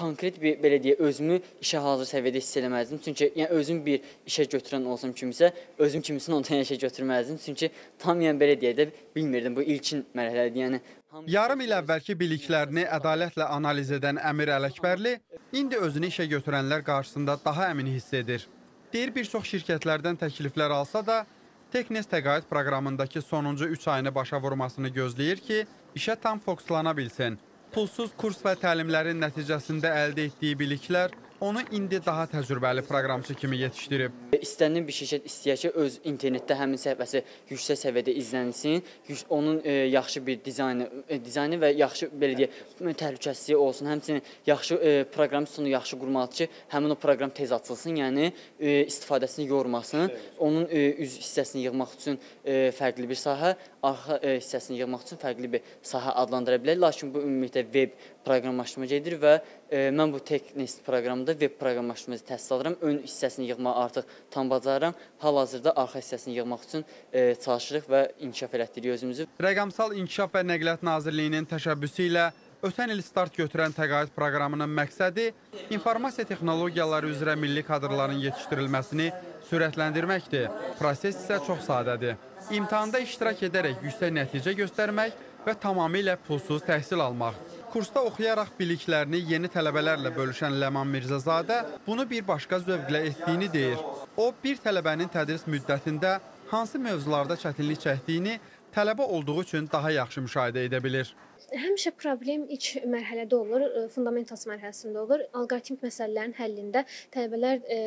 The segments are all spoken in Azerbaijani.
konkret bir belə deyə özümü işə hazır səviyyədə hiss eləməzdim. Çünki yəni özüm bir işə götürən olsam kimisə, özüm kimisini ondan işə götürməzdim. Çünki tam yəni belə deyə də bilmirdim bu ilkin mərhələdir. Yəni Yarım il əvvəlki biliklərini ədalətlə analiz edən Əmir Ələkbərli indi özünü işə götürənlər qarşısında daha əmin hiss edir. Deyir bir çox şirkətlərdən təkliflər alsa da, Teknes təqaüd proqramındakı sonuncu 3 ayını başa vurmasını gözləyir ki, işə tam fokuslana bilsin. Pulsuz kurs və təlimlərin nəticəsində əldə etdiyi biliklər onu indi daha təcrübəli proqramçı kimi yetişdirib. İstənilən bir şirkət istəyir ki, öz internetdə həmin səhifəsi yüksək səviyyədə izlənsin, onun e, yaxşı bir dizaynı, e, dizaynı və yaxşı belə deyə təhlükəsizliyi olsun. Həmçinin yaxşı e, proqramist onu yaxşı qurmalıdır ki, həmin o proqram tez açılsın, yəni e, istifadəsini yormasın. Onun e, üz hissəsini yığmaq üçün e, fərqli bir sahə, arxa e, hissəsini yığmaq üçün fərqli bir sahə adlandıra bilər. Lakin bu ümumiyyətlə veb proqramlaşdırma gedir və mən bu Teknest proqramında veb proqramlaşdırmacı təhsil alıram. Ön hissəsini yığmağı artıq tam bacarıram. Hal-hazırda arxa hissəsini yığmaq üçün e, çalışırıq və inkişaf elətdiririk özümüzü. Rəqəmsal İnkişaf və Nəqliyyat Nazirliyinin təşəbbüsü ilə ötən il start götürən təqaüd proqramının məqsədi informasiya texnologiyaları üzrə milli kadrların yetişdirilməsini sürətləndirməkdir. Proses isə çox sadədir. İmtahanda iştirak edərək yüksək nəticə göstərmək və tamamilə pulsuz təhsil almaq. Kursda oxuyaraq biliklərini yeni tələbələrlə bölüşən Ləman Mirzəzadə bunu bir başqa zövqlə etdiyini deyir. O, bir tələbənin tədris müddətində hansı mövzularda çətinlik çəkdiyini tələbə olduğu üçün daha yaxşı müşahidə edə bilir. Həmişə problem ilk mərhələdə olur, e, fundamentals mərhələsində olur. Alqoritmik məsələlərin həllində tələbələr e,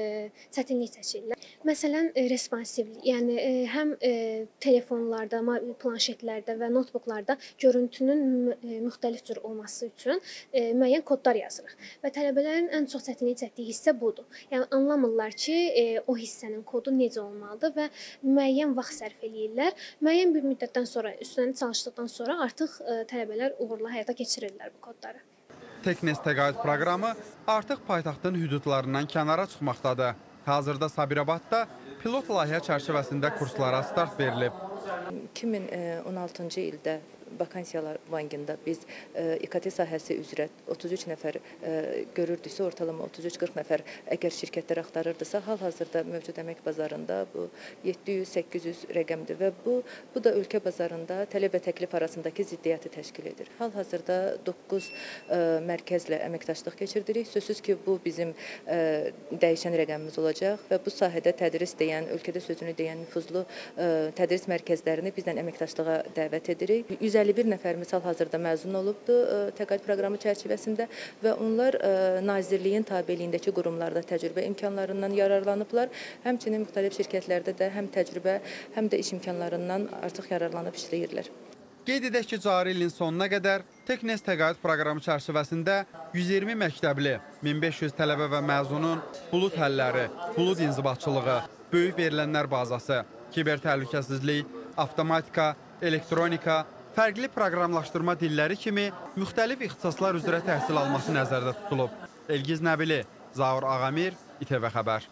çətinlik çəkirlər. Məsələn, e, responsivlik, yəni həm telefonlarda, planşetlərdə və notebooklarda görüntünün mü- müxtəlif cür olması üçün müəyyən kodlar yazırıq və tələbələrin ən çox çətinlik çəkdiyi hissə budur. Yəni anlamırlar ki, o hissənin kodu necə olmalıdır və müəyyən vaxt sərf eləyirlər. Müəyyən bir müddətdən sonra, üstünə çalışdıqdan sonra artıq e, tələbələr uğurla həyata keçirirlər bu kodları. Teknes təqaüd proqramı artıq paytaxtın hüdudlarından kənara çıxmaqdadır. Hazırda Sabirabadda pilot layihə çərçivəsində kurslara start verilib. 2016-cı ildə vakansiyalar bankında biz e, İKT sahəsi üzrə 33 nəfər e, görürdüksə, ortalama 33-40 nəfər əgər şirkətlər axtarırdısa, hal-hazırda mövcud əmək bazarında bu 700-800 rəqəmdir və bu bu da ölkə bazarında tələb və təklif arasındakı ziddiyyəti təşkil edir. Hal-hazırda 9 e, mərkəzlə əməkdaşlıq keçirdirik. Sözsüz ki, bu bizim dəyişən rəqəmimiz olacaq və bu sahədə tədris deyən, ölkədə sözünü deyən nüfuzlu tədris mərkəzlərini bizdən əməkdaşlığa dəvət edirik. 151 nəfərimiz hal-hazırda məzun olubdu e, təqaüd proqramı çərçivəsində və onlar e, nazirliyin tabeliyindəki qurumlarda təcrübə imkanlarından yararlanıblar. Həmçinin müxtəlif şirkətlərdə də həm təcrübə, həm də iş imkanlarından artıq yararlanıb işləyirlər. Qeyd edək ki, cari ilin sonuna qədər Teknes təqaüd proqramı çərçivəsində 120 məktəbli, 1500 tələbə və məzunun bulud həlləri, bulud inzibatçılığı, böyük verilənlər bazası, kiber təhlükəsizlik, avtomatika, elektronika, fərqli proqramlaşdırma dilləri kimi müxtəlif ixtisaslar üzrə təhsil alması nəzərdə tutulub. Elgiz Nəbili, Zaur Ağamir, İTV Xəbər.